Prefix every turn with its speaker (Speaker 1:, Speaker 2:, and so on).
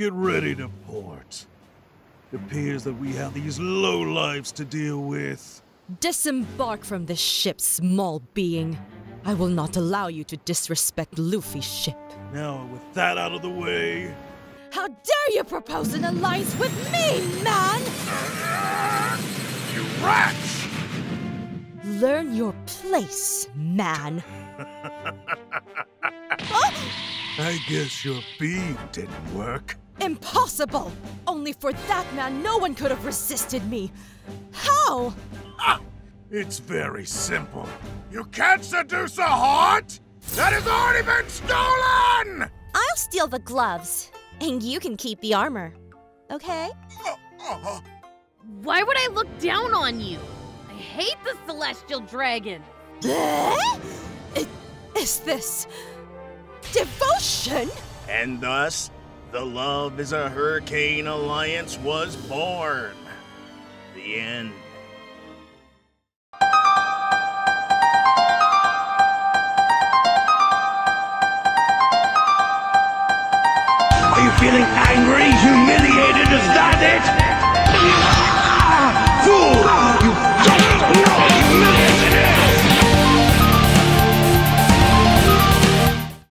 Speaker 1: Get ready to port. It appears that we have these low lives to deal with.
Speaker 2: Disembark from this ship, small being. I will not allow you to disrespect Luffy's ship.
Speaker 1: Now, with that out of the way,
Speaker 2: How dare you propose an alliance with me, man!
Speaker 1: you rats!
Speaker 2: Learn your place, man.
Speaker 1: I guess your beam didn't work.
Speaker 2: Impossible! Only for that man, no one could have resisted me. How?
Speaker 1: It's very simple. You can't seduce a heart that has already been stolen!
Speaker 3: I'll steal the gloves, and you can keep the armor. Okay?
Speaker 4: Why would I look down on you? I hate the celestial dragon.
Speaker 2: Eh? Is this devotion?
Speaker 5: And thus, the Love is a Hurricane Alliance was born. The end. Are you feeling angry, humiliated?